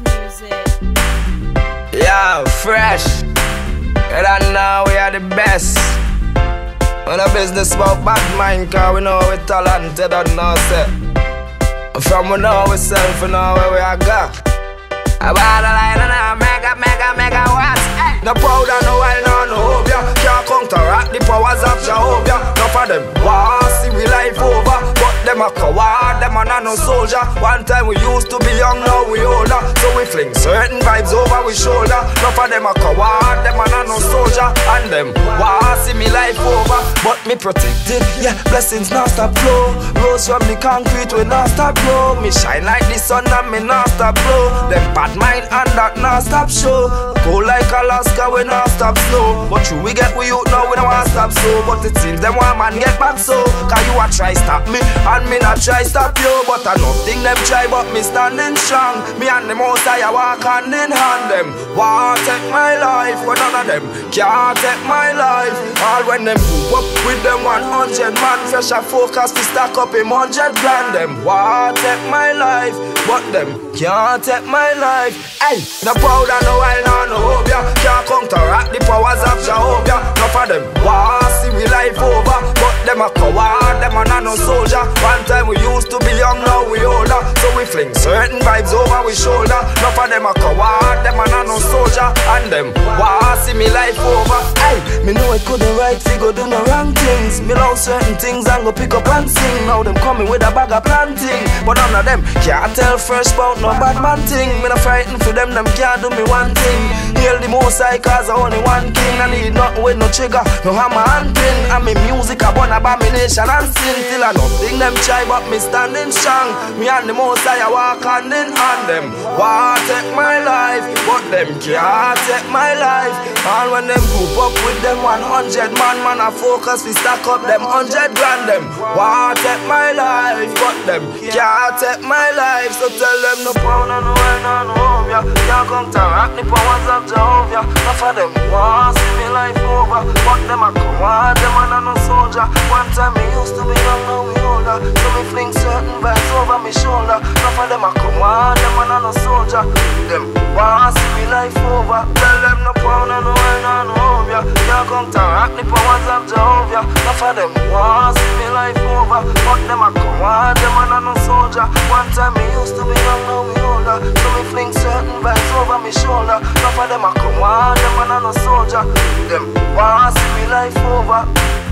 Beats music. Yeah, fresh. And now we are the best. On a business about bad mind, cause we know we talented and know say. From we know ourselves, we know where we are got. No soldier. One time we used to be young, now we older. So we fling certain vibes over we shoulder. No for them a coward, them a no soldier. And them, wow, see me life over. But me protected, yeah, blessings not stop flow. Rose from the concrete, we not stop grow. Me shine like the sun and me not stop blow. Them bad mind and that not stop show. Go like Alaska, we not stop slow. But you we get we you now, we don't want stop so. But it seems them one man get back so. Cause you a try stop me, and me not try stop you. But I nothing them try, but me standing strong. Me and the most high walk hand in hand. Them want take my life, but none of them can't take my life. All when them poop up with them 100 man, fresh and focus to stack up him 100 grand. Them want take my life, but them can't take my life. Hey, no proud and no wild them want see me life over, but them a coward, them a no soldier. One time we used to be young, now we older. So we fling certain vibes over we shoulder. No for them a coward, them a no soldier. And them want see me life over. Hey, me know I couldn't right figure do no wrong things. Me know certain things and go pick up and sing. Now them coming with a bag of planting, but none of them can't tell first about no bad man thing. Me not frightened for them, them can't do me one thing. Most high cause I only one king. I need nothing with no trigger, no hammer and pin. And me music a born abomination and sin. Till I nothing them try, but me standing strong. Me and the most high I walk hand in hand. Them want take my life, but them can't take my life. And when them group up with them 100 man, man I focus, we stack up them 100 grand. Them want take my life, but them can't take my life. So tell them no pound no and no home, yeah. Can't come to rock the powers of Jehovah. Enough of them want see me life over, but them a coward, them a no soldier. One time me used to be young, now. So me fling certain vibes over me shoulder. Enough of them a coward, them a no soldier. Them wanna see me life over. Tell them no pound and no wine and no home, yeah. Can't come to rock the powers of Jehovah. Enough of them wanna see me life over, but them a coward, them a no soldier. One time me used to be young, now we older. So me fling certain vibes over me shoulder. Enough of them a coward, them a no soldier. Them wanna see me life over.